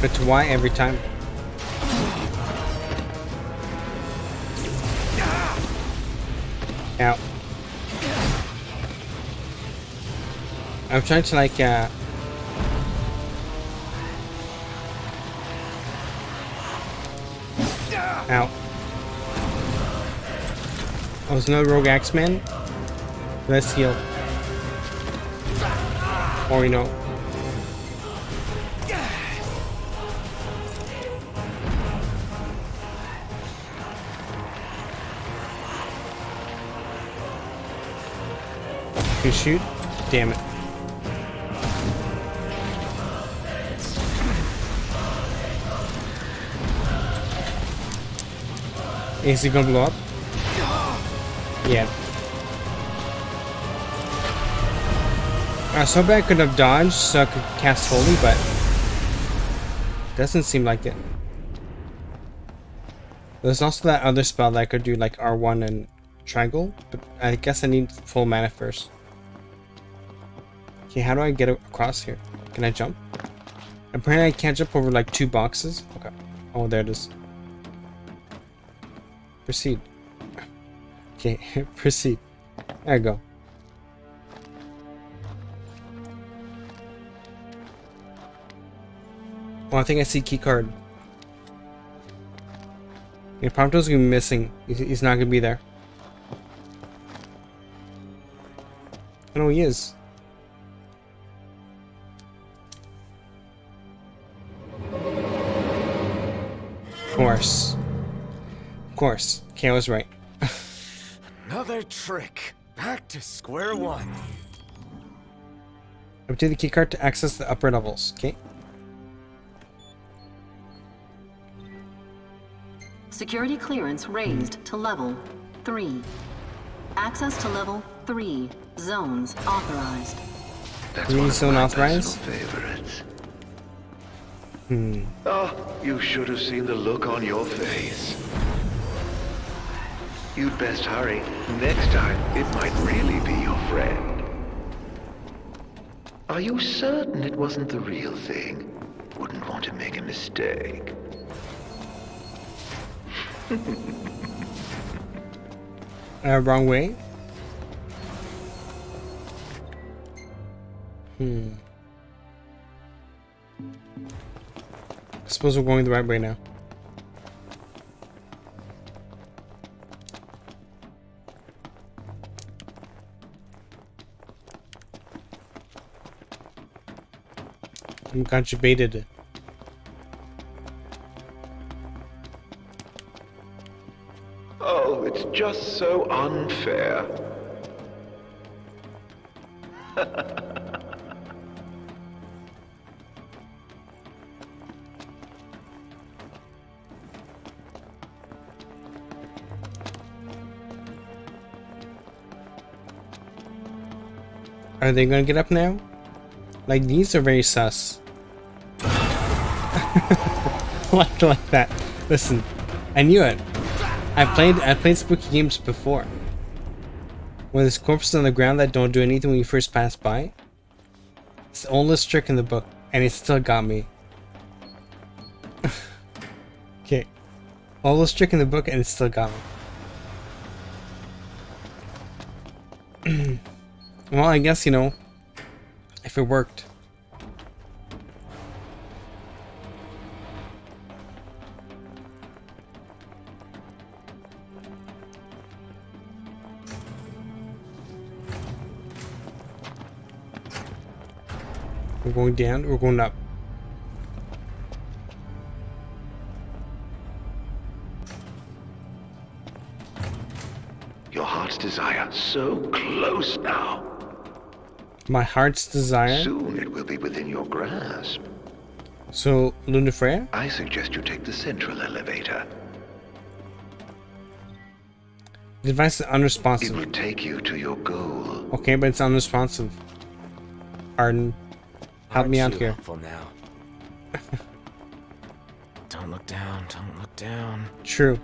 But why every time? Ow. I'm trying to like uh Ow. Oh, there's no rogue Axeman? Let's heal. Or you know. You shoot? Damn it. Is he gonna blow up? Yeah. I was hoping I could have dodged so I could cast Holy, but doesn't seem like it. There's also that other spell that I could do like R1 and triangle, but I guess I need full mana first. Okay, how do I get across here? Can I jump? Apparently I can't jump over like two boxes. Okay. Oh, there it is. Proceed. Okay, proceed. There you go. Oh, I think I see keycard. Yeah, Prompto's gonna be missing. He's not gonna be there. I know he is. Course. Of course. Okay, I was right. Another trick. Back to square one. Obtain the keycard to access the upper levels. Okay. Security clearance raised to level 3. Access to level 3. Zones authorized. That's Green one of zone my authorized? favorites. Hmm. Oh, you should have seen the look on your face. You'd best hurry. Next time, it might really be your friend. Are you certain it wasn't the real thing? Wouldn't want to make a mistake. Uh, wrong way. Hmm. I suppose we're going the right way now. I'm got you baited. Oh, it's just so unfair. Are they gonna get up now? Like these are very sus. like like that. Listen, I knew it. I played I played spooky games before. When there's corpses on the ground that don't do anything when you first pass by. It's the oldest trick in the book, and it still got me. okay. Oldest trick in the book and it still got me. well, I guess, you know, if it worked. We're going down, we're going up. Your heart's desire so close now. My heart's desire. Soon it will be within your grasp. So, Lunafreya? I suggest you take the central elevator. The device is unresponsive. It will take you to your goal. Okay, but it's unresponsive. Ardyn, help Aren't me out you here. now. don't look down. Don't look down. True.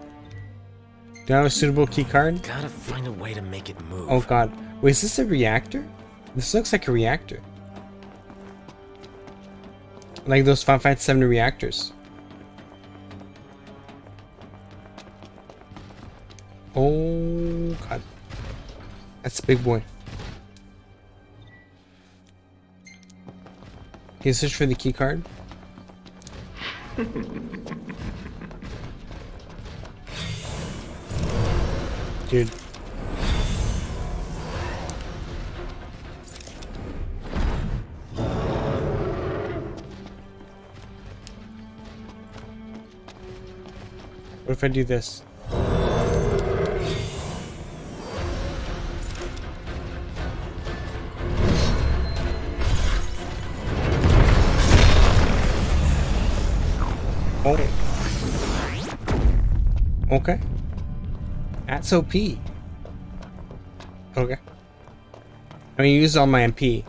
Do I have a suitable key card? Gotta find a way to make it move. Oh god. Wait, is this a reactor? This looks like a reactor. Like those Final Fantasy 7 reactors. Oh god. That's a big boy. Can you search for the key card? Dude. I do this? Oh. Okay. That's OP. Okay. I mean, use all my MP.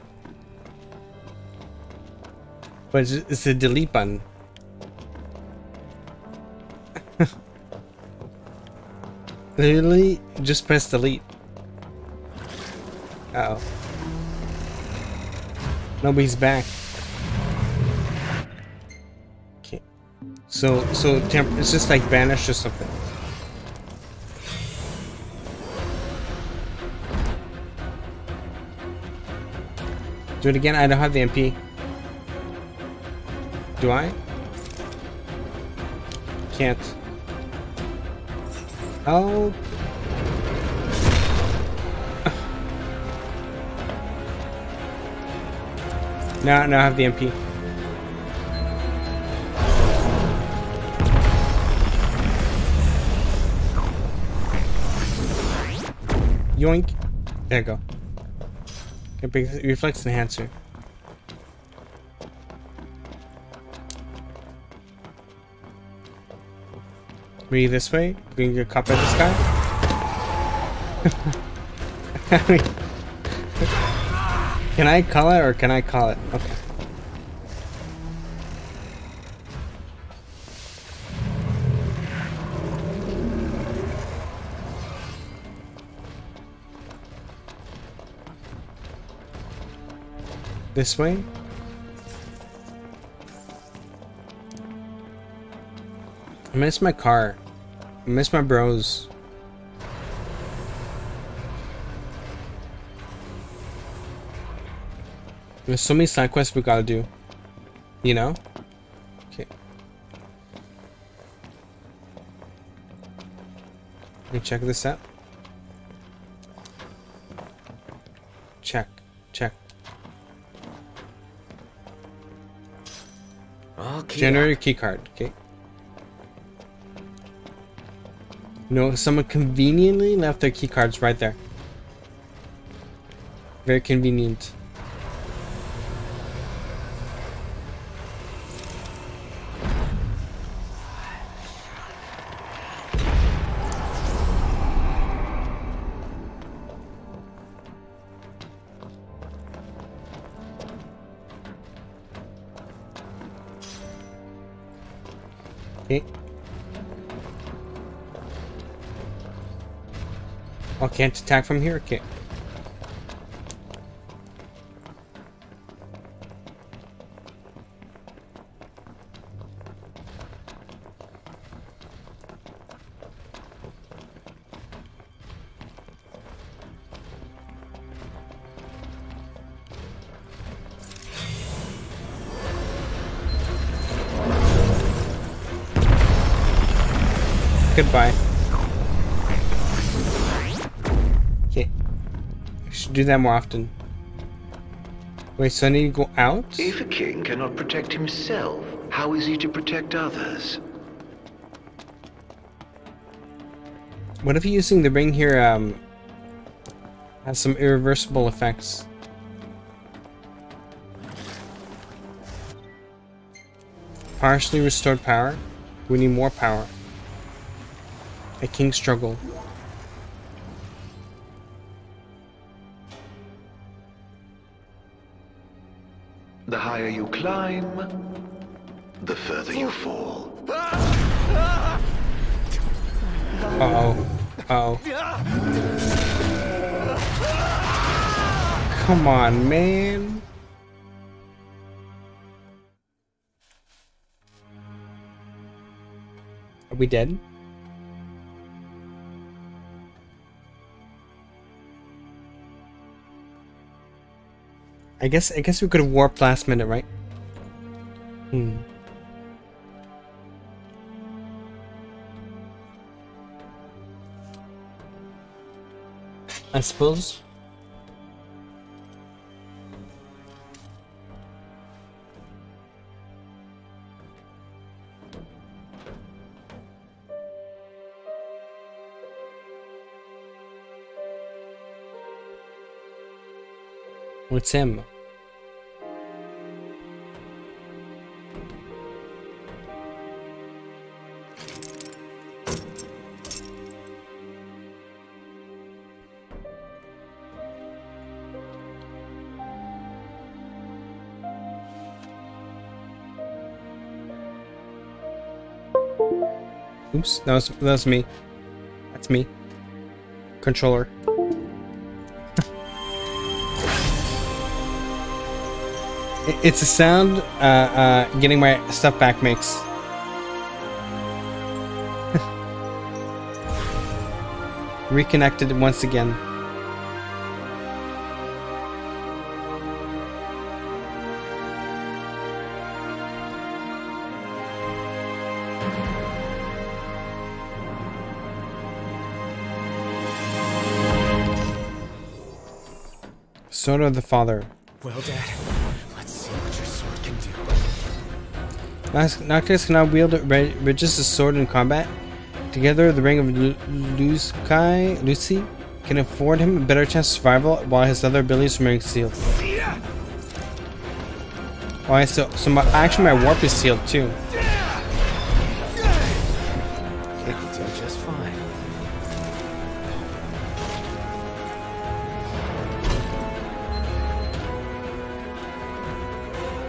But it's, it's the delete button. Literally, just press delete. Uh oh. Nobody's back. Okay. So, so it's just like banished or something. Do it again. I don't have the MP. Do I? Can't. Oh. now, now I have the MP. Yoink. There you go. Reflex enhancer. Me this way? We can get caught by this guy? can I call it or can I call it? Okay. This way? I miss my car. I miss my bros. There's so many side quests we gotta do. You know? Okay. Let me check this out. Check. Check. Okay. Generator keycard. Okay. No, someone conveniently left their keycards right there. Very convenient. Can't attack from here? Okay. Goodbye. Do that more often. Wait, so I need to go out? If a king cannot protect himself, how is he to protect others? What if using the ring here um has some irreversible effects? Partially restored power? We need more power. A king struggle. climb, the further you fall. Uh oh. Uh oh. Come on, man. Are we dead? I guess I guess we could have warped last minute, right? Hmm. I suppose. What's him? Oops, that was that was me. That's me. Controller. It's a sound uh, uh, getting my stuff back makes. Reconnected once again. Sword of the Father. Well, Dad, let's see what your sword can do. Noct- Noctis can now wield Re- Regis' sword in combat. Together, the Ring of Lu- Lucy, Lucy can afford him a better chance of survival while his other abilities remain sealed. Oh, I still, so my, actually my warp is sealed too.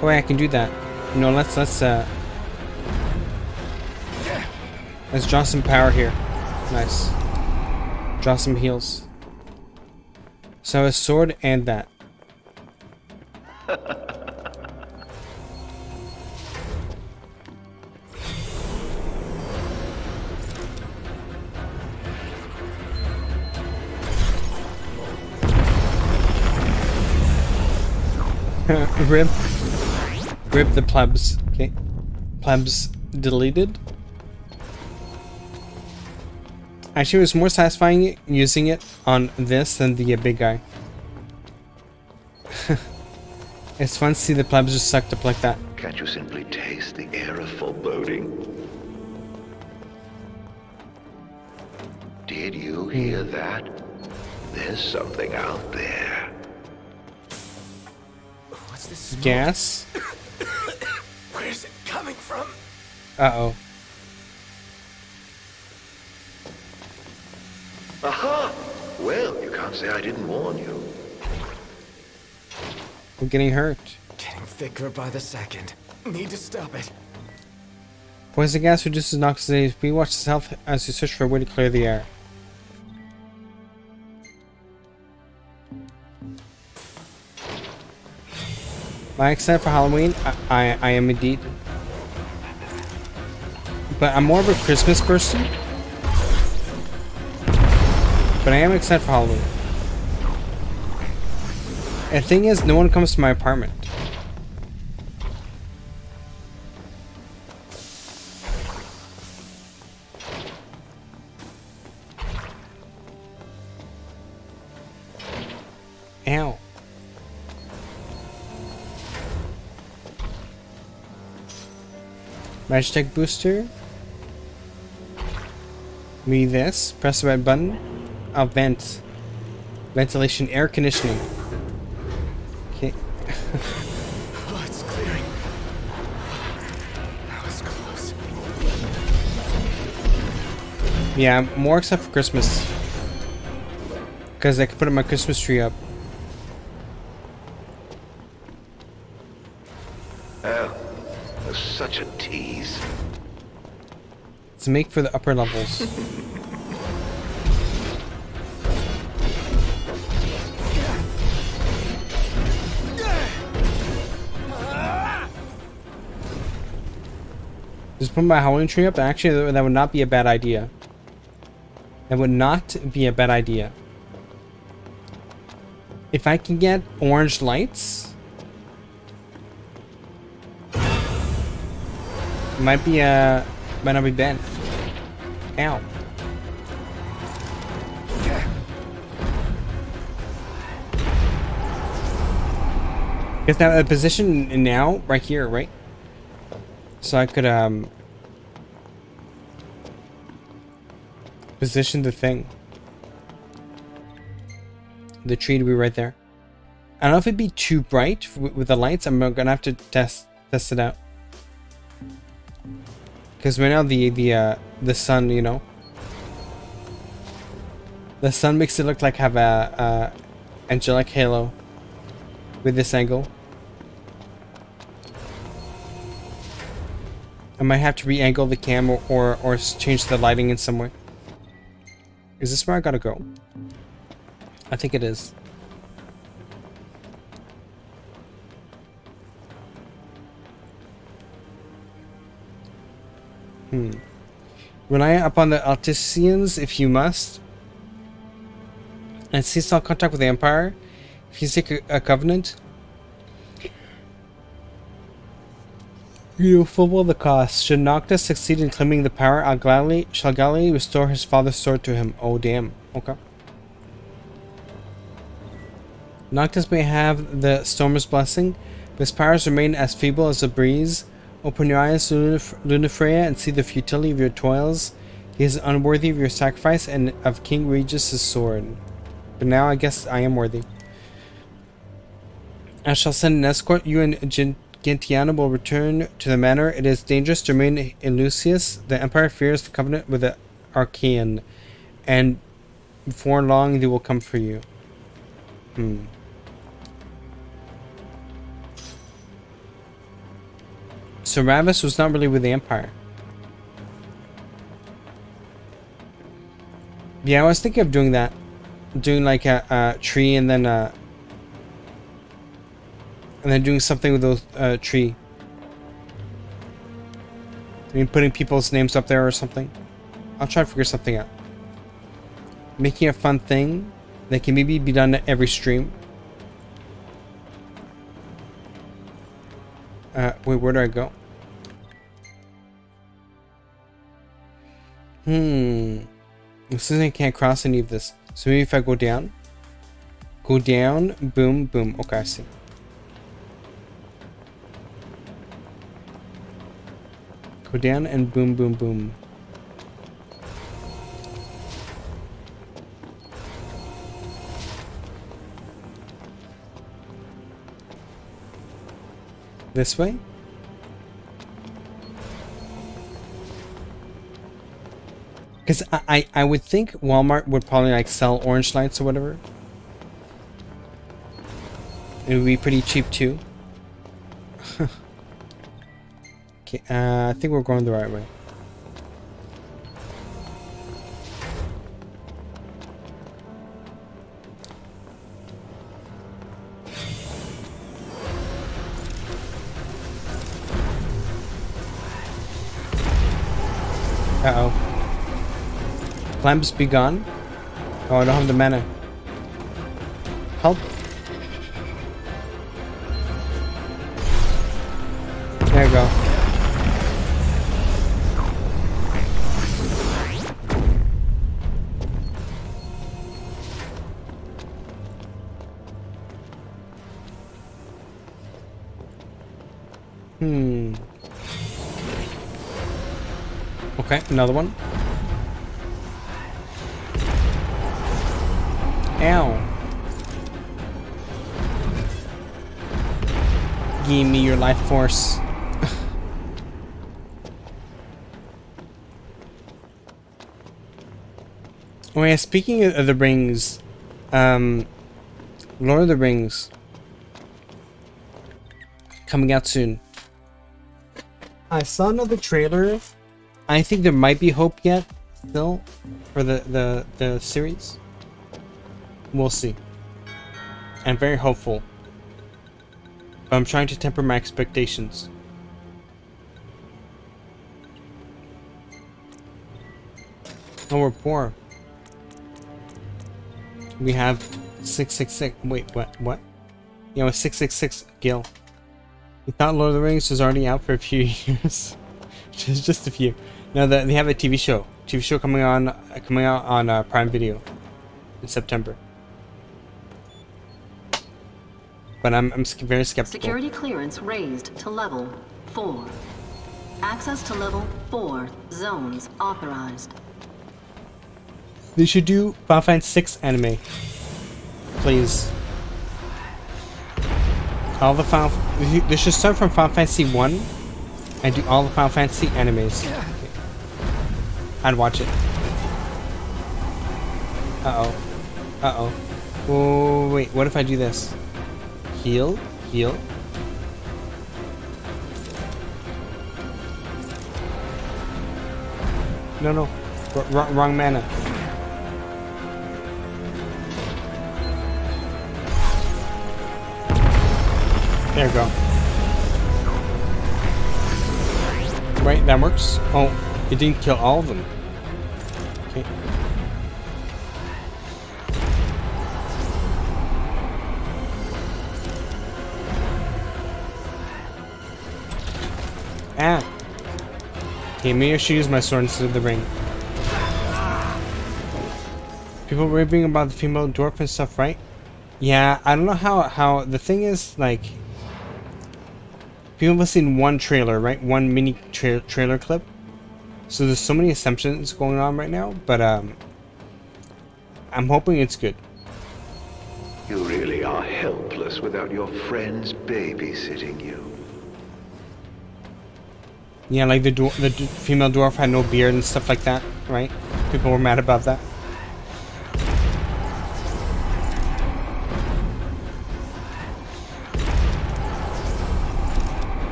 Oh, I can do that. No, let's let's uh, let's draw some power here. Nice. Draw some heals. So a sword and that. Rip. Rip the plebs. Okay. Plebs deleted. Actually, it was more satisfying using it on this than the uh, big guy. it's fun to see the plebs just sucked up like that. Can't you simply taste the air of foreboding? Did you hear that? There's something out there. What's this? smoke? Gas. Where's it coming from? Uh oh. Aha! Well, you can't say I didn't warn you. I'm getting hurt. Getting thicker by the second. Need to stop it. Poison gas reduces Nox's ASP. Watch his health as you search for a way to clear the air. I excited for Halloween? I, I, I am indeed. But I'm more of a Christmas person. But I am excited for Halloween. And the thing is, no one comes to my apartment. Magitech booster. Me this. Press the red button. I'll vent. Ventilation, air conditioning. Okay. Oh, it's clearing. That was close. Yeah, more except for Christmas. Because I can put my Christmas tree up. To make for the upper levels. Just put my Howling tree up. Actually, that would not be a bad idea. That would not be a bad idea. If I can get orange lights, might be a might not be bad. Ow. Guess now a position now right here, right? So I could um position the thing. The tree to be right there. I don't know if it'd be too bright with the lights. I'm gonna have to test test it out. Because right now the the uh, the sun, you know, the sun makes it look like have a, a angelic halo with this angle. I might have to re-angle the cam or, or, or change the lighting in some way. Is this where I gotta go? I think it is. Hmm. Rely upon the Alticians if you must. And cease all contact with the Empire if you seek a, covenant. You fulfill the cost. Should Noctis succeed in claiming the power, gladly, shall gladly restore his father's sword to him. Oh, damn. Okay. Noctis may have the Stormer's blessing, but his powers remain as feeble as a breeze. Open your eyes, Lunaf Lunafreya, and see the futility of your toils. He is unworthy of your sacrifice and of King Regis' sword. But now I guess I am worthy. I shall send an escort. You and Gentiana will return to the manor. It is dangerous to remain in Lucis. The Empire fears the covenant with the Archaean, and before long they will come for you. Hmm. So Ravus was not really with the Empire. Yeah, I was thinking of doing that. Doing like a, a tree and then uh and then doing something with those uh, tree. I mean, putting people's names up there or something. I'll try to figure something out. Making a fun thing that can maybe be done every stream. Uh, wait, where do I go? Hmm. I can't cross any of this. So maybe if I go down. Go down, boom, boom. Okay, I see. Go down and boom, boom, boom. This way? Because I, I, I would think Walmart would probably like sell orange lights or whatever. It would be pretty cheap too. okay, uh, I think we're going the right way. Clamps be gone. Oh, I don't have the mana. Help. There you go. Hmm. Okay, another one. Ow. Give me your life force. oh yeah, speaking of the rings, um, Lord of the Rings coming out soon. I saw another trailer. I think there might be hope yet still for the the the series. We'll see. I'm very hopeful. But I'm trying to temper my expectations. Oh, we're poor. We have 666. Wait, what? What? Yeah, with 666 Gil. We thought Lord of the Rings was already out for a few years. just, just a few. No, the, they have a TV show. TV show coming on, coming out on uh, Prime Video in September. But I'm, I'm very skeptical. Security clearance raised to level 4. Access to level 4 zones authorized. They should do Final Fantasy 6 anime. Please. All the Final... They should start from Final Fantasy 1 and do all the Final Fantasy animes. I'd watch it. Uh-oh. Uh-oh. Oh, wait. What if I do this? Heal? Heal? No, no. R wrong, wrong mana. There we go. Right, that works. Oh, it didn't kill all of them. Okay, maybe I should use my sword instead of the ring. People raving about the female dwarf and stuff, right? Yeah, I don't know how how the thing is like. People have seen one trailer, right? One mini tra trailer clip. So there's so many assumptions going on right now, but um, I'm hoping it's good. You really are helpless without your friends babysitting you. Yeah, like the the female dwarf had no beard and stuff like that, right? People were mad about that.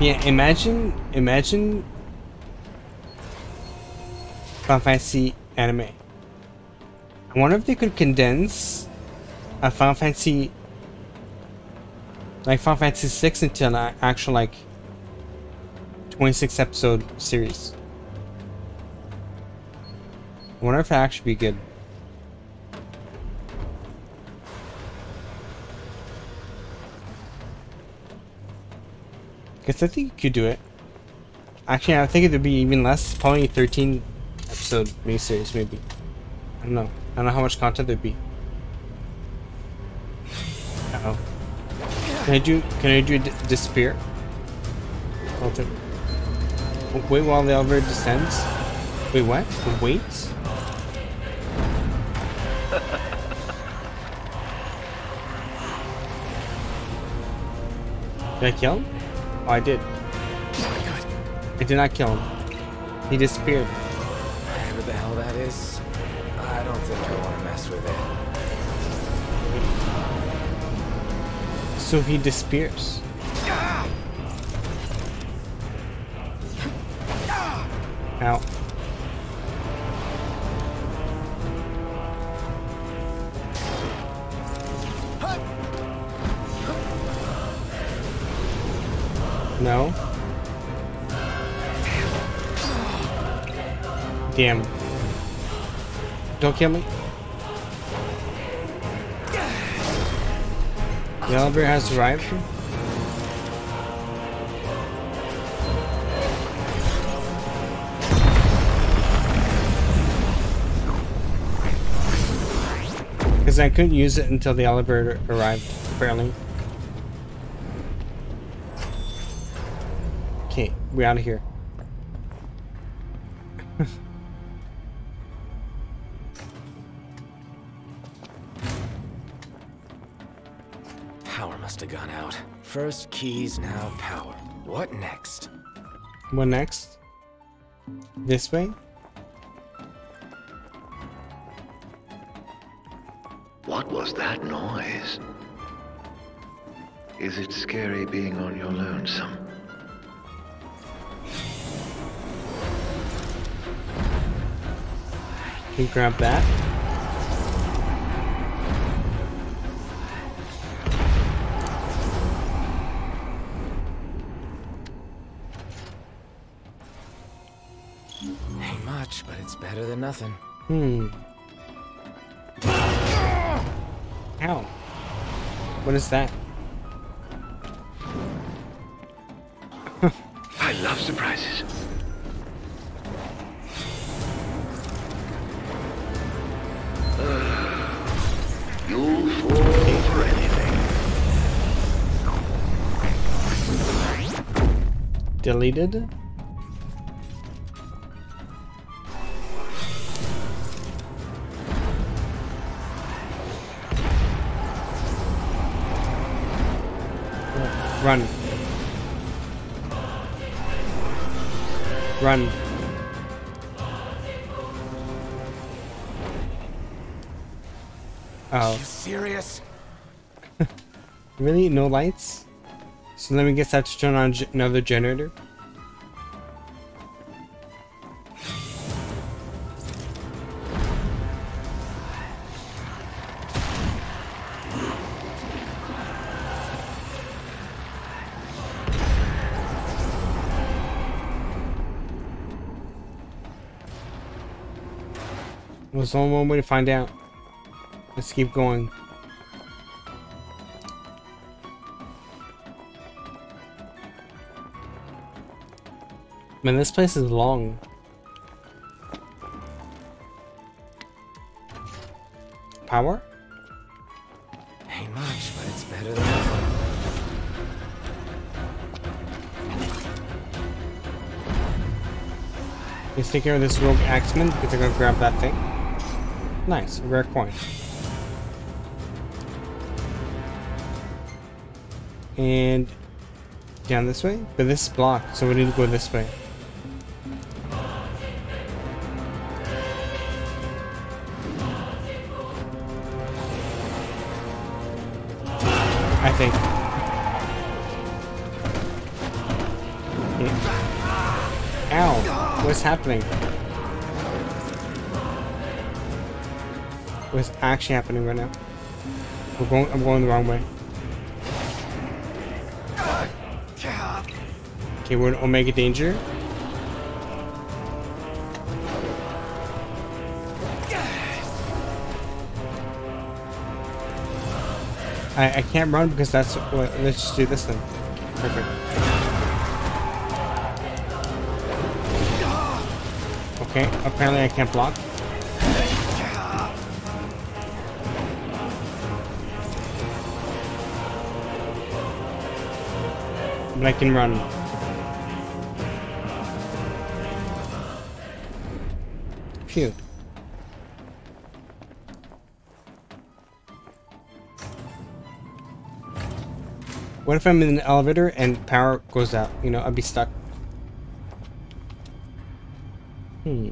Yeah, imagine, imagine Final Fantasy anime. I wonder if they could condense a Final Fantasy like Final Fantasy 6 into an actual like 26 episode series. I wonder if it actually be good. Because I think you could do it. Actually, I think it would be even less. Probably 13 episode miniseries, maybe. I don't know. I don't know how much content there'd be. Can I do? Can I do d- despair? I'll take. Oh, Wait while the elevator descends. Wait, what? Wait. Did I kill him? Oh, I did. Oh I did not kill him. He disappeared. So he disappears. Ow. No. Damn. Don't kill me. The elevator has arrived. Because I couldn't use it until the elevator arrived, apparently. Okay, we're out of here. Out. First keys, now power. What next? What next? This way? What was that noise? Is it scary being on your lonesome? Can you grab that? Better than nothing. Hmm. Ow. What is that? I love surprises. You'll fall for anything. Deleted? Run. Run. Oh. You Oh, serious? really? No lights? So let me guess I have to turn on another generator? There's only one way to find out. Let's keep going. Man, this place is long. Power? Ain't much, but it's better than nothing. Let's take care of this rogue axeman because they're gonna grab that thing. Nice, rare coin. And down this way? But this is blocked, so we need to go this way. I think. Okay. Ow! What's happening? What's actually happening right now? We're going I'm going the wrong way. Okay, we're in Omega Danger. I, I can't run because that's what let's just do this then. Perfect. Okay, apparently I can't block. But I can run. Phew. What if I'm in an elevator and power goes out? You know, I'd be stuck. Hmm.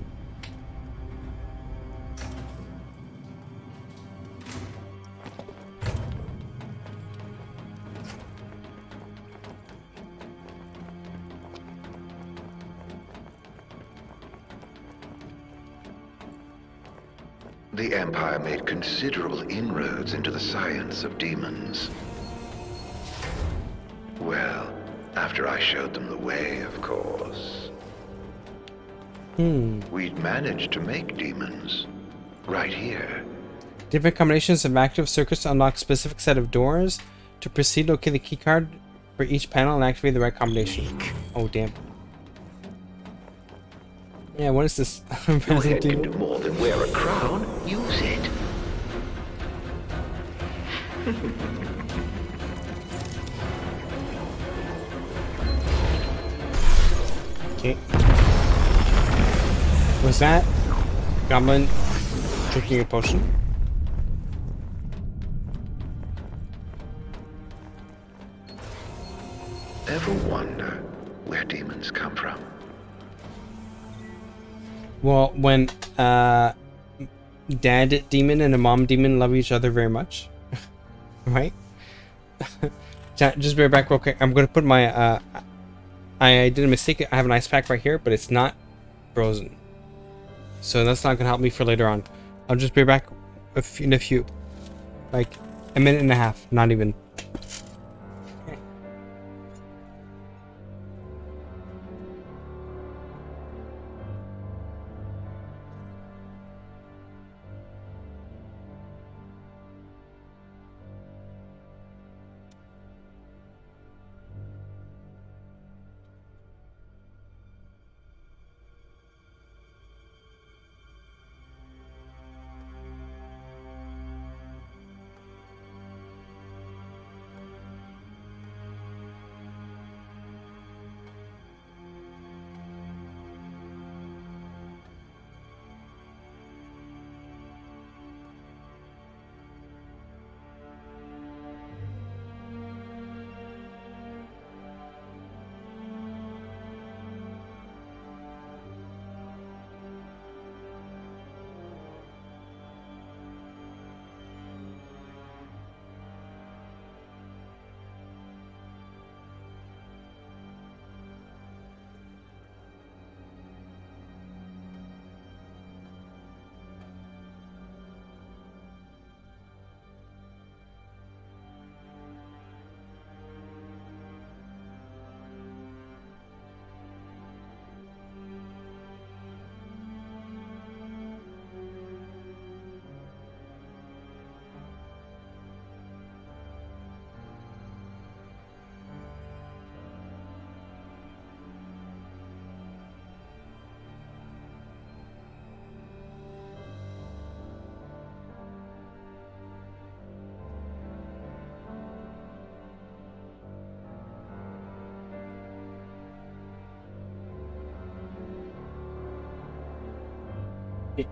Of demons. Well, after I showed them the way, of course. Hmm. We'd managed to make demons. Right here. Different combinations of active circuits unlock specific set of doors. To proceed, locate the keycard for each panel and activate the right combination. Oh, damn. Yeah, what is this? Your head can do more than wear a crown. Okay. Was that Goblin drinking a potion? Ever wonder where demons come from? Well, when uh, dad demon and a mom demon love each other very much, right? Just be right back real quick. I'm gonna put my uh, I, I did a mistake. I have an ice pack right here, but it's not frozen, so that's not gonna help me for later on. I'll just be back in a few, like a minute and a half, not even.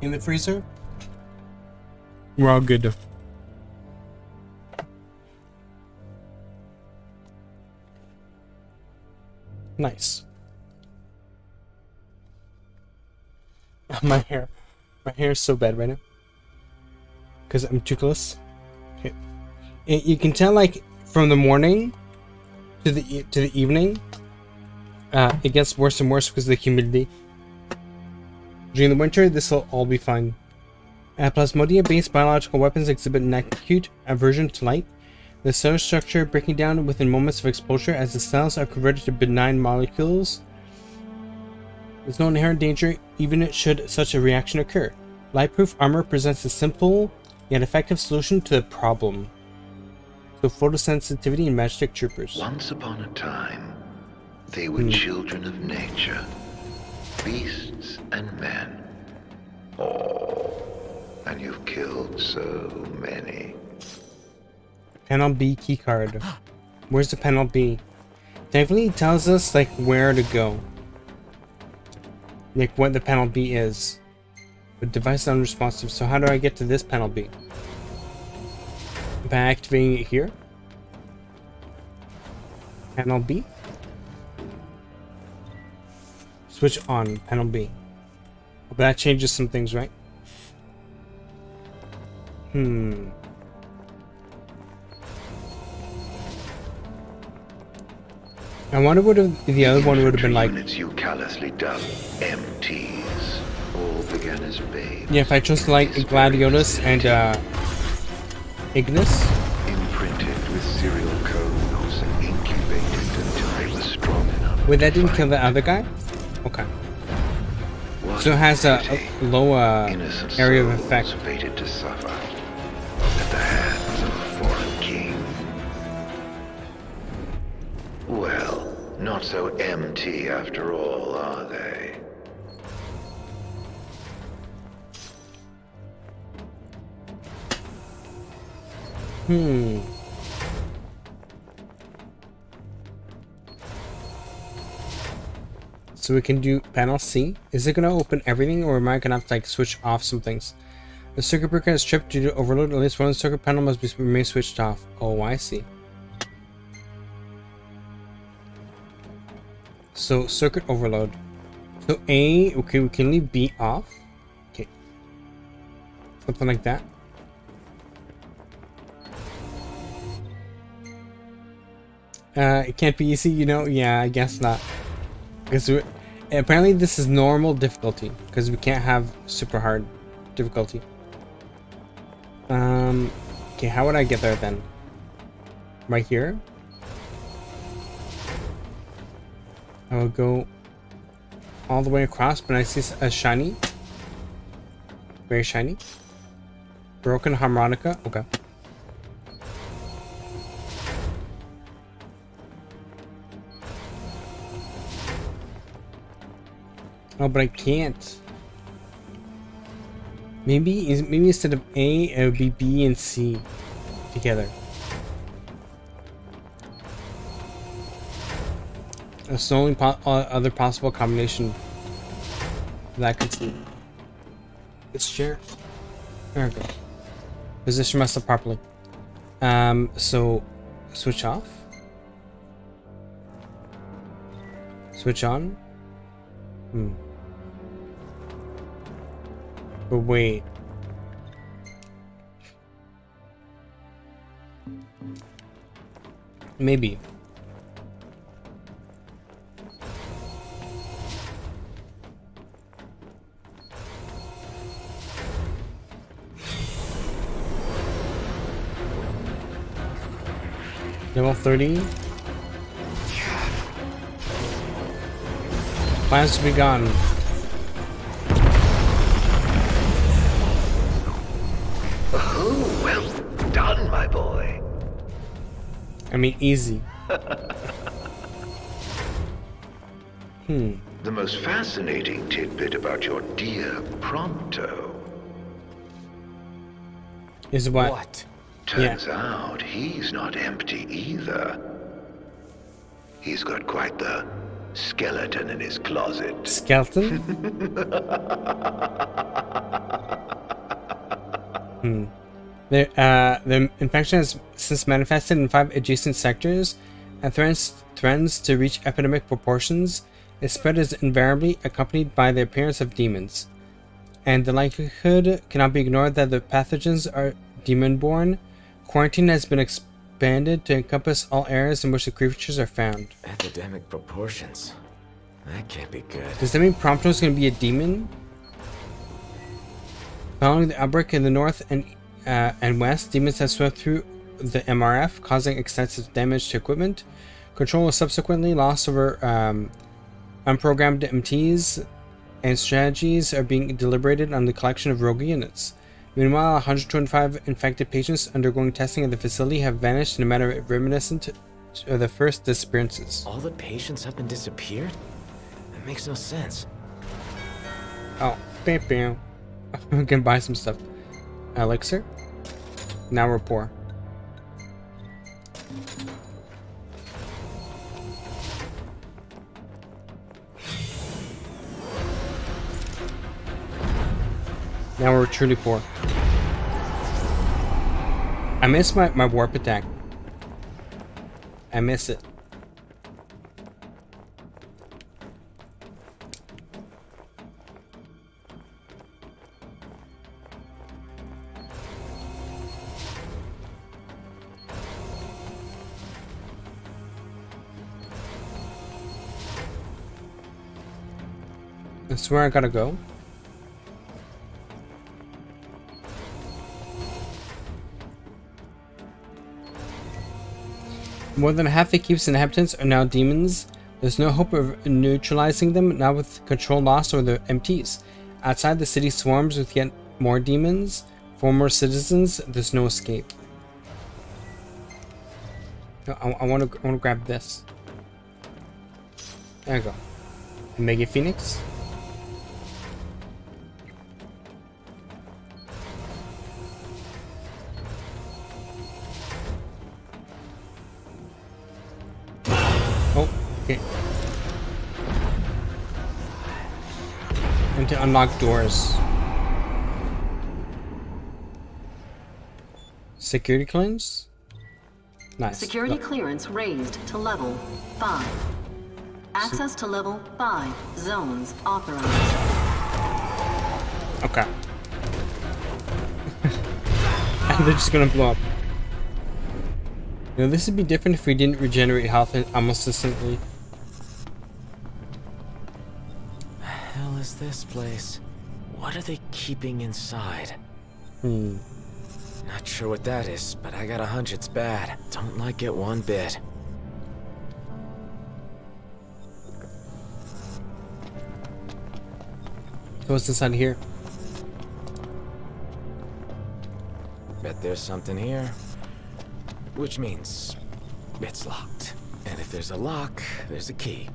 In the freezer? We're all good. Nice. My hair. My hair is so bad right now. Because I'm toothless. Okay. It, you can tell, like, from the morning to the e- to the evening, uh, it gets worse and worse because of the humidity. During the winter, this will all be fine. Uh, Plasmodia-based biological weapons exhibit an acute aversion to light. The cell structure breaking down within moments of exposure as the cells are converted to benign molecules. There's no inherent danger even should such a reaction occur. Lightproof armor presents a simple yet effective solution to the problem. So photosensitivity and magic troopers. Once upon a time, they were children of nature, beasts and men. Oh, and you've killed so many. Panel B keycard. Where's the panel B? It tells us like where to go. Like what the panel B is. But device is unresponsive. So how do I get to this panel B? By activating it here. Panel B. Switch on panel B. But that changes some things, right? Hmm. I wonder what if the other one would have been like. You callously dub MTs all began as babes. Yeah, if I chose like Gladiolus and uh, Ignis. Imprinted with serial codes and incubated until they were strong enough. Wait, that didn't kill the other guy? Okay. So it has a, a low uh, area of effect. fated to suffer at the hands of a foreign king. Well, not so empty after all, are they? Hmm. So we can do panel C. Is it gonna open everything or am I gonna have to like switch off some things? The circuit breaker is tripped due to overload. At least one circuit panel must be remain switched off. Oh, I see. So circuit overload. So A, okay, we can leave B off. Okay. Something like that. Uh, it can't be easy, you know? Yeah, I guess not. Because apparently this is normal difficulty, because we can't have super hard difficulty. Um, okay, how would I get there then? Right here? I will go all the way across, but I see a shiny. Very shiny. Broken harmonica. Okay. Oh, but I can't. Maybe is maybe instead of A, it would be B and C together. That's the only po uh, other possible combination that I could see. This chair. There we go. Position myself properly. Um, so switch off. Switch on. Hmm. But wait. Maybe. Level 30. Plans to be gone. I mean, easy. hmm. The most fascinating tidbit about your dear Prompto Is what? What? turns out he's not empty either. He's got quite the skeleton in his closet. Skeleton? Hmm. The, uh, the infection has since manifested in five adjacent sectors and threatens, threatens to reach epidemic proportions. Its spread is invariably accompanied by the appearance of demons, and the likelihood cannot be ignored that the pathogens are demon-born. Quarantine has been expanded to encompass all areas in which the creatures are found. Epidemic proportions. That can't be good. Does that mean Prompto is going to be a demon? Following the outbreak in the north and uh, and west, demons have swept through the MRF, causing extensive damage to equipment. Control was subsequently lost over um, unprogrammed MTs, and strategies are being deliberated on the collection of rogue units. Meanwhile, 125 infected patients undergoing testing at the facility have vanished in a manner reminiscent of the first disappearances. All the patients have been disappeared? That makes no sense. Oh, bam bam. we can buy some stuff. Elixir. Now we're poor. Now we're truly poor. I miss my, my warp attack. I miss it. That's where I gotta go. More than half the keep's inhabitants are now demons. There's no hope of neutralizing them now with control lost or the empties. Outside the city swarms with yet more demons. For more citizens, there's no escape. I, want to I want to grab this. There you go. Mega Phoenix. Unlock doors. Security clearance? Nice. Security clearance raised to level 5. Access to level 5 zones authorized. Okay. and they're just gonna blow up. You know, this would be different if we didn't regenerate health almost instantly. Place? What are they keeping inside? Hmm. Not sure what that is, but I got a hunch it's bad. Don't like it one bit. What's inside here? Bet there's something here. Which means it's locked. And if there's a lock, there's a key.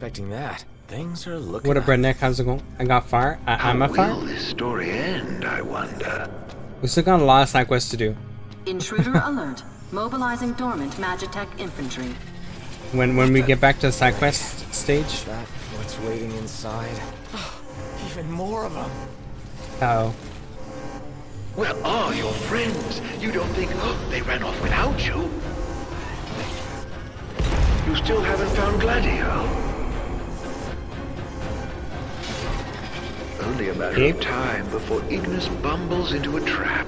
Expecting that. Things are looking What a up. redneck, how's it going? I got fire. I, How I'm a will fire. this story end, I wonder? We still got a lot of side quests to do. Intruder alert. Mobilizing dormant Magitech infantry. When when we get back to the side quest stage. Is that what's waiting inside? Even more of them. Uh oh. Where are your friends? You don't think they ran off without you? You still haven't found Gladio? Only a matter Yep. of time before Ignis bumbles into a trap.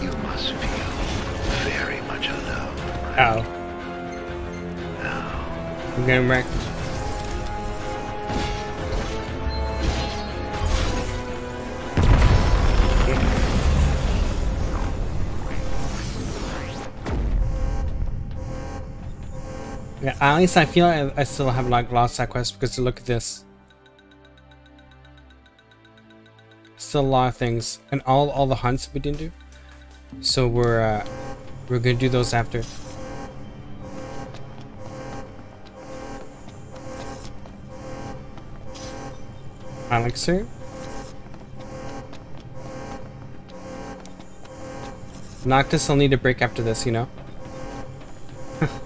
You must feel very much alone. Oh. Now, I'm getting wrecked. Yeah, at least I feel I, I still have like lost side quests because look at this. Still a lot of things, and all all the hunts we didn't do. So we're uh, we're gonna do those after. Elixir. Noctis will need a break after this, you know?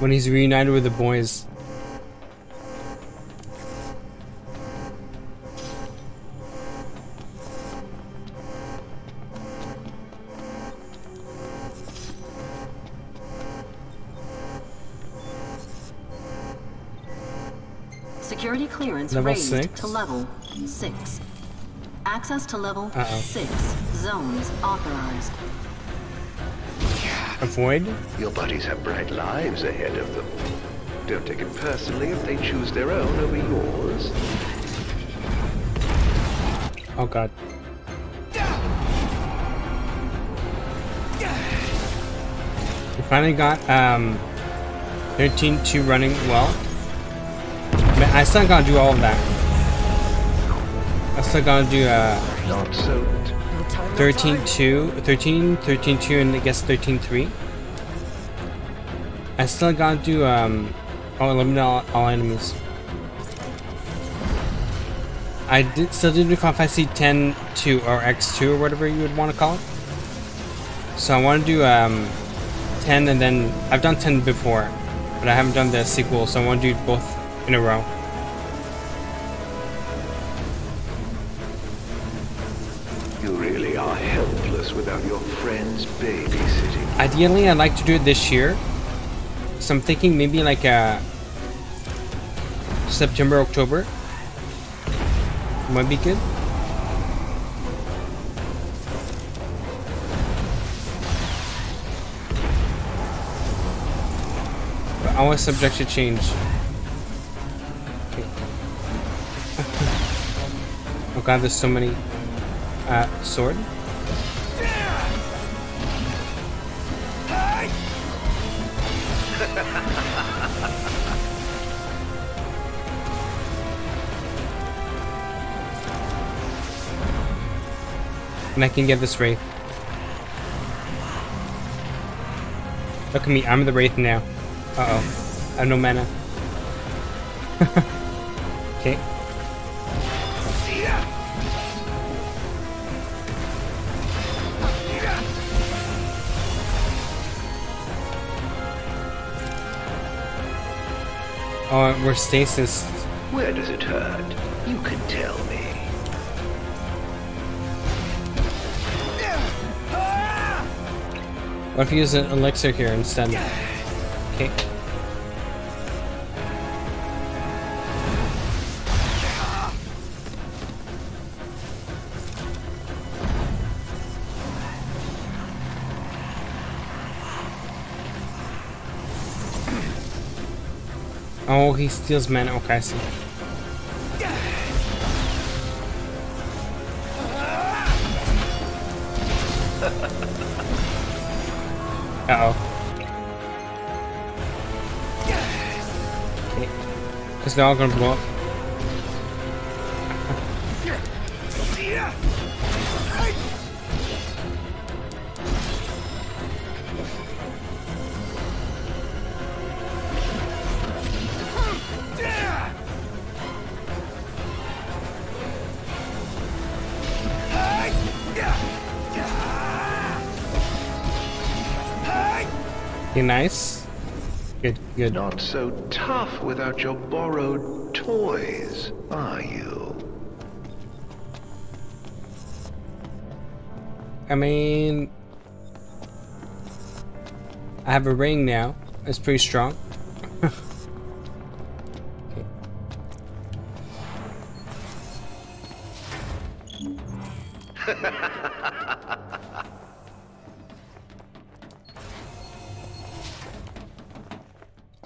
when he's reunited with the boys. Security clearance Level raised six? to level 6. Access to level Uh-oh. 6. Zones authorized. Avoid? Your buddies have bright lives ahead of them. Don't take it personally if they choose their own over yours. Oh god. We finally got um 13-2 running well. Man, I still gotta do all of that. I still gotta do uh Not so. 13-2, 13, 13-2, and I guess 13-3. I still gotta do um oh eliminate all, all enemies. I did still did do Final Fantasy 10 2 or X2 or whatever you would want to call it. So I want to do um 10 and then I've done 10 before, but I haven't done the sequel, so I want to do both in a row. Ideally, I'd like to do it this year. So I'm thinking maybe like uh September, October. Might be good. But always subject to change. Okay. oh god, there's so many. Uh, sword? And I can get this Wraith. Look at me, I'm the Wraith now. Uh-oh. I have no mana. okay. Oh, we're stasis. Where does it hurt? You can tell me. What if you use an elixir here instead? Okay. Oh, he steals mana. Okay, I see. Because they're all gonna blow Good. Not so tough without your borrowed toys, are you? I mean, I have a ring now. It's pretty strong. okay.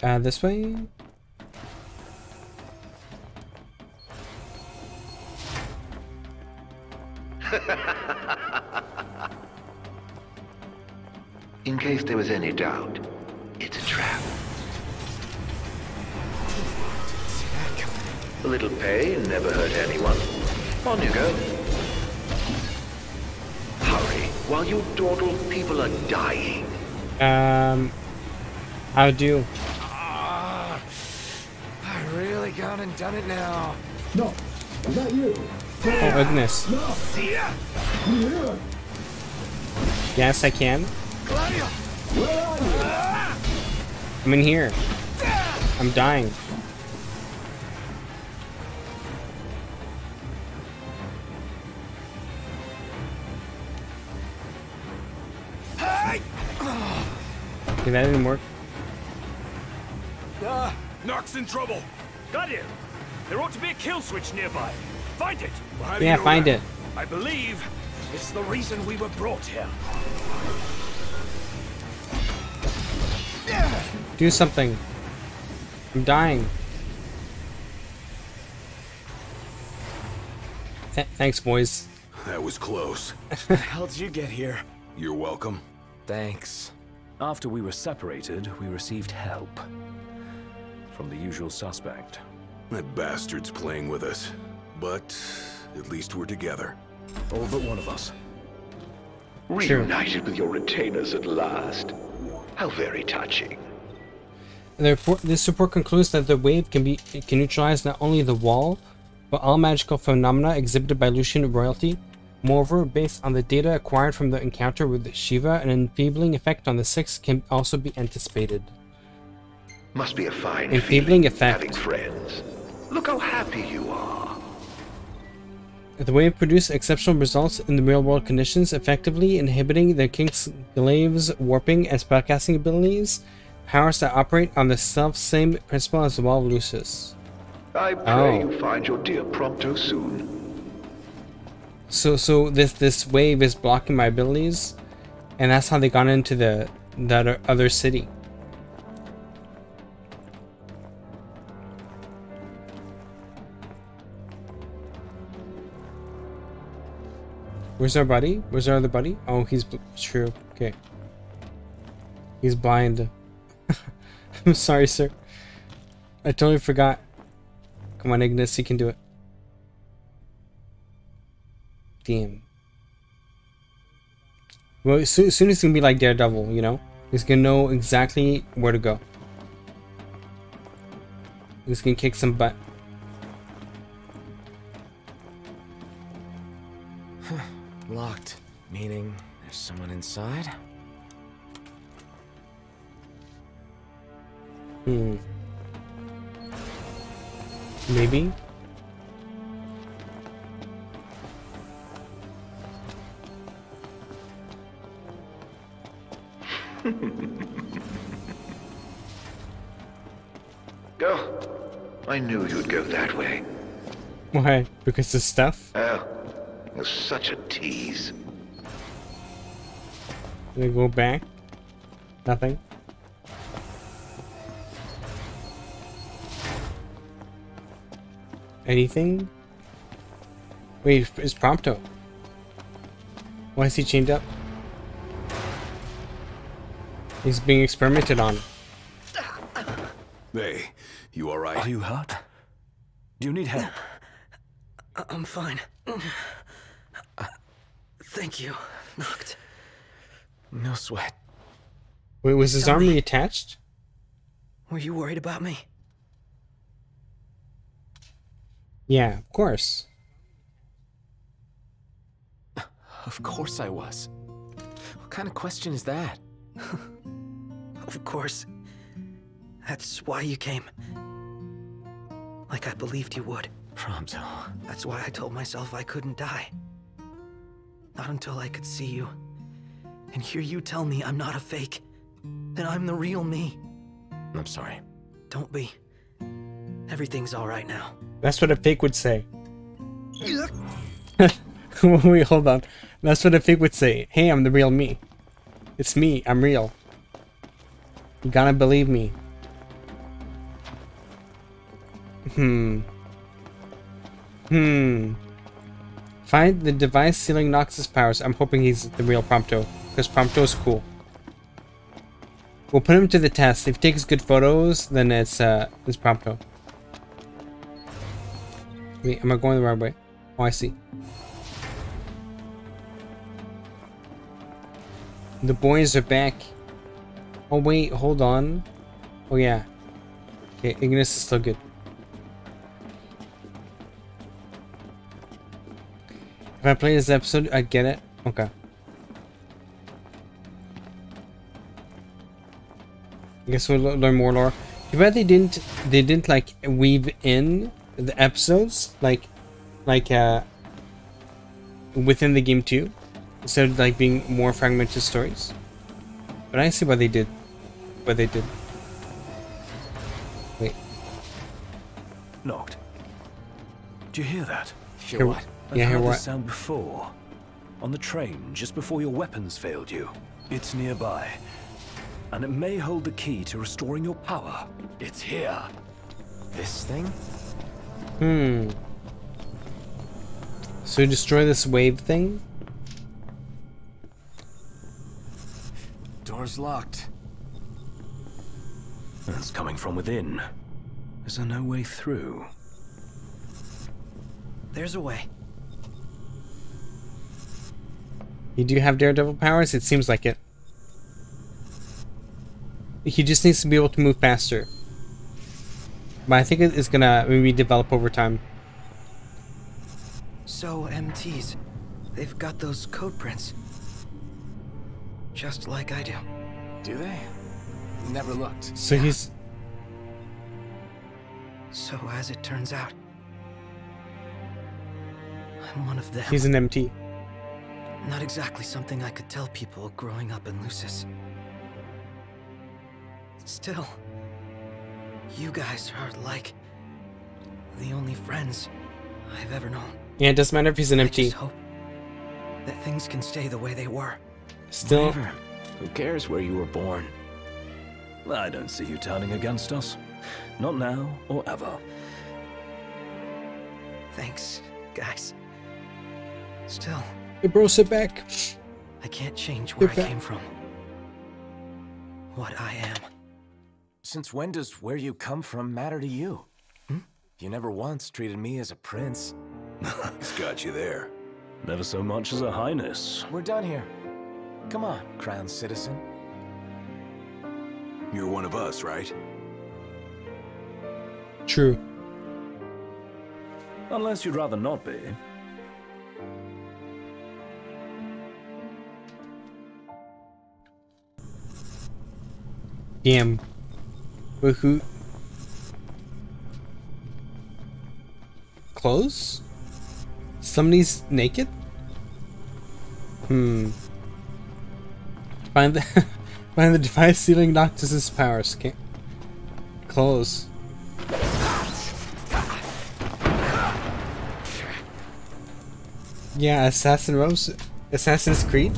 uh, this way? In case there was any doubt, it's a trap. A little pain never hurt anyone. On you go. Hurry, while you dawdle people are dying. Um, how do? Done it now. No, is that you? Oh goodness. No, See ya! you hear it? Yes, I can. Gladio! Where are you? I'm in here. I'm dying. Okay, that didn't work. Ah, Noct's in trouble. Got you. There ought to be a kill switch nearby. Find it. Well, how Yeah, find that? it. I believe it's the reason we were brought here. Do something. I'm dying. Th thanks, boys. That was close. How did you get here? You're welcome. Thanks. After we were separated, we received help. From the usual suspect. That bastard's playing with us. But at least we're together. All but one of us. Reunited with your retainers at last. How very touching. The report, this report concludes that the wave can be can neutralize not only the wall, but all magical phenomena exhibited by Lucian royalty. Moreover, based on the data acquired from the encounter with Shiva, an enfeebling effect on the Six can also be anticipated. Must be a fine Enfeebling effect. having friends. Look how happy you are. The wave produced exceptional results in the real-world conditions, effectively inhibiting the Kingsglaive's warping and spellcasting abilities, powers that operate on the self-same principle as the Wall of Lucis. I pray Oh. you find your dear Prompto soon. So, so this this wave is blocking my abilities, and that's how they got into the that other city. Where's our buddy? Where's our other buddy? Oh, he's true. Okay. He's blind. I'm sorry, sir. I totally forgot. Come on, Ignis, you can do it. Damn. Well, as soon, soon as gonna be like Daredevil, you know? He's gonna know exactly where to go. He's gonna kick some butt. Locked. Meaning there's someone inside? Hmm. Maybe? Go. I knew you'd go that way. Why? Because the stuff? Oh, you're such a tease. They go back? Nothing? Anything? Wait, it's Prompto. Why is he chained up? He's being experimented on. Hey, you alright? Are you hurt? Do you need help? I'm fine. Thank you, Noct. No sweat. Wait, was his Tell arm me. reattached? Were you worried about me? Yeah, of course. Of course I was. What kind of question is that? Of course. That's why you came. Like I believed you would. Prompto. That's why I told myself I couldn't die. Not until I could see you. And hear you tell me I'm not a fake. That I'm the real me. I'm sorry. Don't be. Everything's alright now. That's what a fake would say. Wait, hold on. That's what a fake would say. Hey, I'm the real me. It's me. I'm real. You gotta believe me. Hmm. Hmm. Find the device sealing Noctis's powers. I'm hoping he's the real Prompto. Because Prompto's cool. We'll put him to the test. If he takes good photos, then it's uh it's Prompto. Wait, am I going the right way? Oh, I see. The boys are back. Oh, wait, hold on. Oh, yeah. Okay, Ignis is still good. If I play this episode, I get it. Okay. I guess we'll learn more lore. Too bad they didn't they didn't like weave in the episodes like like uh within the game too. Instead of like being more fragmented stories. But I see what they did. What they did. Wait. Noct. Do you hear that? Hear Here- what? I've Yeah, heard what? this sound before. On the train, just before your weapons failed you. It's nearby. And it may hold the key to restoring your power. It's here. This thing? Hmm. So destroy this wave thing? Door's locked. It's coming from within. Is there no way through? There's a way. You do have daredevil powers? It seems like it. He just needs to be able to move faster. But I think it's gonna maybe develop over time. So, MTs, they've got those code prints. Just like I do. Do they? Never looked. So he's So, as it turns out, I'm one of them. he's an MT. Not exactly something I could tell people growing up in Lucis. Still, you guys are like the only friends I've ever known. Yeah, it doesn't matter if he's an I MT. just hope that things can stay the way they were. Still, Whatever. Who cares where you were born? I don't see you turning against us. Not now or ever. Thanks, guys. Still, hey bro, sit back. I can't change where I back. came from. What I am. Since when does where you come from matter to you? Hmm? You never once treated me as a prince. He's got you there. Never so much as a highness. We're done here. Come on, crown citizen. You're one of us, right? True. Unless you'd rather not be. Damn. Who? Clothes? Somebody's naked? Hmm. Find the find the device sealing Noctis's powers. Okay. Clothes. Yeah, Assassin Rose, Assassin's Creed.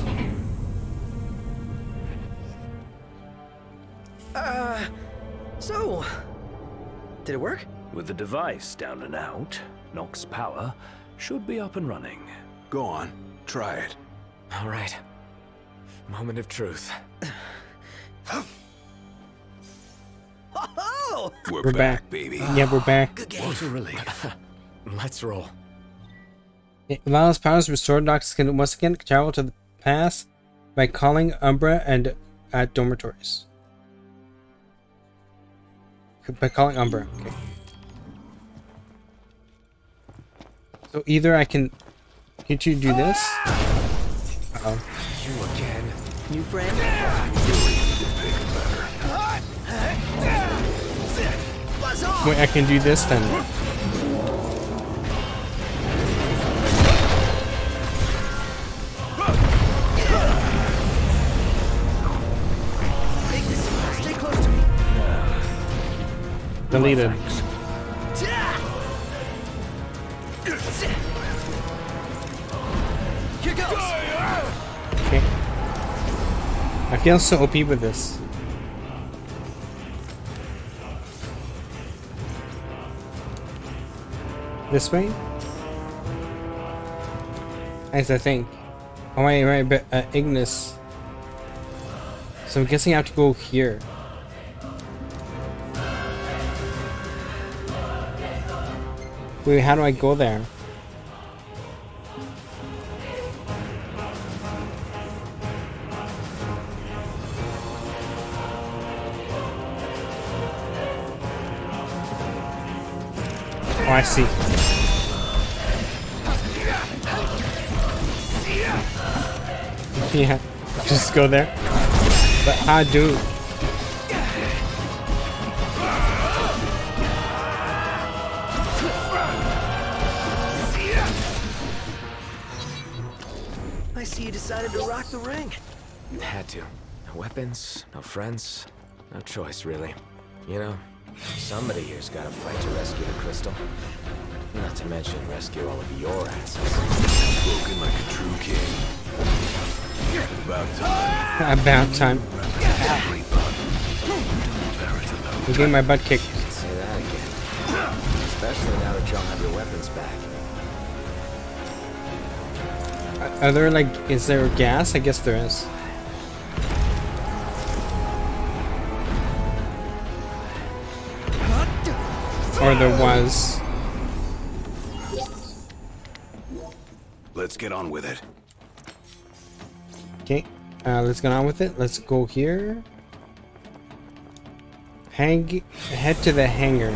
With the device down and out, Noct's power should be up and running. Go on. Try it. All right. Moment of truth. Oh! We're, We're back, back. baby. Yeah, we're ah, back. Good game. What a relief. Let's roll. While his powers restored, Nox can once again travel to the past by calling Umbra and at dormitories. By calling Umbra. Okay. So either I can. Can't you do this? Uh oh. You again. New friend? Wait, I can do this then. Stay close to me. Deleted. Okay. I feel so OP with this. This way? Nice, I think. Oh, wait, right, but uh, Ignis. So I'm guessing I have to go here. Wait, how do I go there? Oh, I see. Yeah, just go there. But ah, how do? Weapons, no friends, no choice, really. You know, somebody here's got to fight to rescue the crystal. Not to mention rescue all of your asses. Spoken like a true king. About time. About time. I'm getting my butt kicked. Say that again. Especially now that y'all have your weapons back. Are there like, is there gas? I guess there is. Or there was. Let's get on with it. Okay, uh, let's get on with it. Let's go here. Hang, head to the hangar.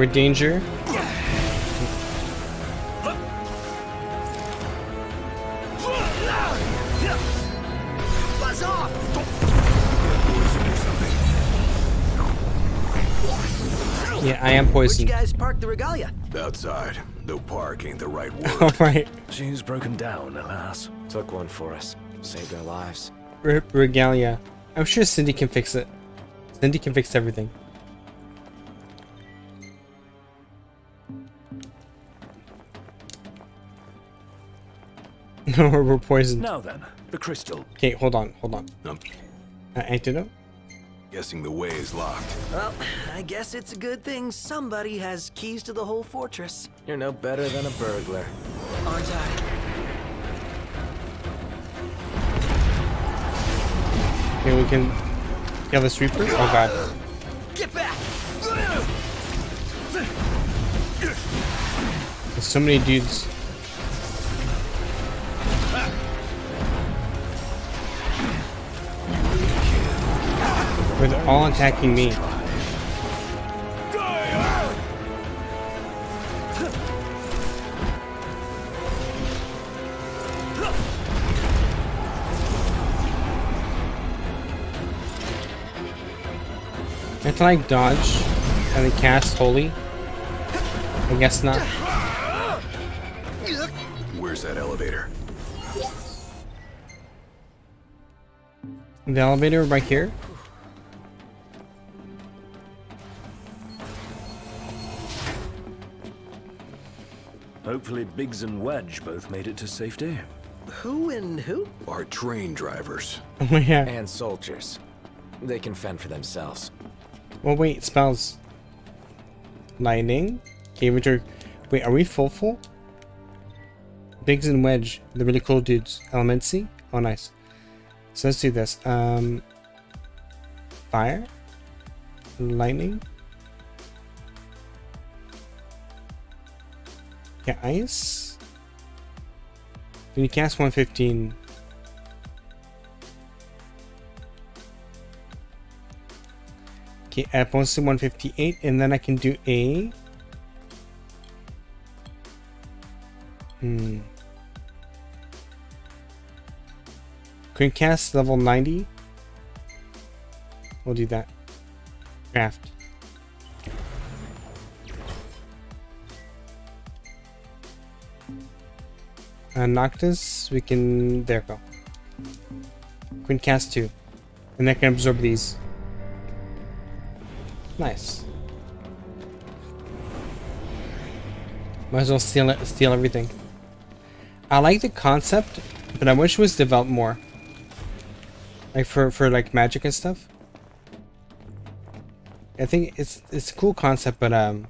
We're danger. Yeah, I am Where'd you poisoned. guys park the regalia? Outside. Though park ain't the right word. Alright. She's broken down, alas. Took one for us. Saved our lives. Re- Regalia. I'm sure Cindy can fix it. Cindy can fix everything. We're poisoned. Now then, the crystal. Okay, hold on, hold on. I'm Uh, antidote? guessing the way is locked. Well, I guess it's a good thing somebody has keys to the whole fortress. You're no better than a burglar. Aren't I? Okay, we can kill the Reaper. Oh god. Get back! There's so many dudes. They're all attacking me. Can I have to like dodge and then cast holy. I guess not. Where's that elevator? The elevator right here. Hopefully Biggs and Wedge both made it to safety. Who and who? Our train drivers. Oh yeah. And soldiers. They can fend for themselves. Well, wait, spells. Lightning. Okay, which are. Wait, are we full full? Biggs and Wedge, the really cool dudes. Elemancy? Oh, nice. So let's do this. Um, fire. Lightning. Yeah, ice. Can you cast 115? Okay, at bonus to 158, and then I can do a. Hmm. Quick cast level 90. We'll do that. Craft. Uh, Noctis, we can. There go. Queen cast 2. And I can absorb these. Nice. Might as well steal it, steal everything. I like the concept, but I wish it was developed more. Like for for like magic and stuff. I think it's it's a cool concept, but um,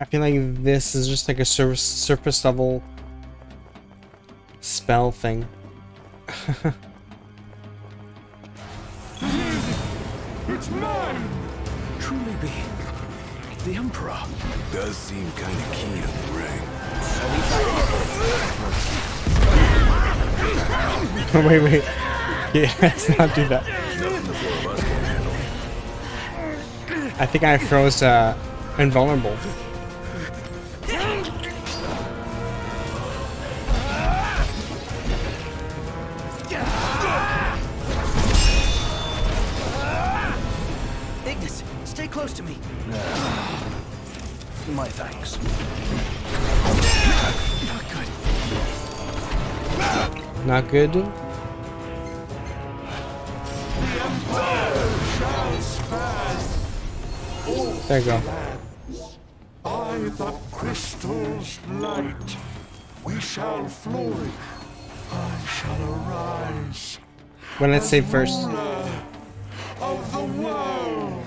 I feel like this is just like a surface surface level spell thing. It's mine! Truly be the Emperor. Does seem kind of keen on the ring. wait, wait. Yeah, let's not do that. Nothing the four of us can handle. I think I froze uh, invulnerable. To me. My thanks. Not good. Not good? There you go. By the crystal's light, we shall flourish. I shall arise. When let's save first. Of the world.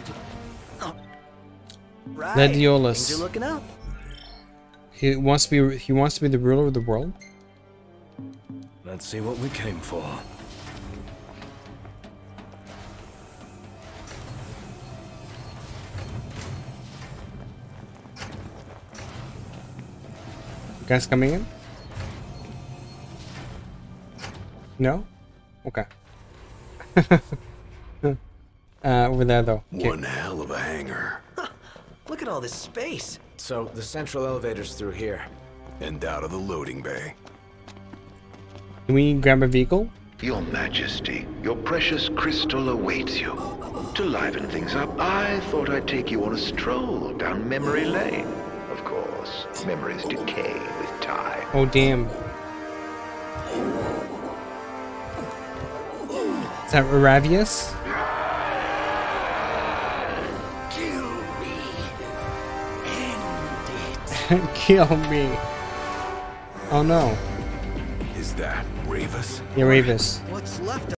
Right. Gladiolus. Looking up. He wants to be he wants to be the ruler of the world. Let's see what we came for. You guys coming in? No? Okay. uh, over there though. Okay. One hell of a hangar. Look at all this space. So, the central elevator's through here. And out of the loading bay. Can we grab a vehicle? Your Majesty, your precious crystal awaits you. To liven things up, I thought I'd take you on a stroll down memory lane. Of course, memories decay with time. Oh damn. Is that Ravus? Kill me. Oh no. Is that Ravus? Yeah, Ravus. What's left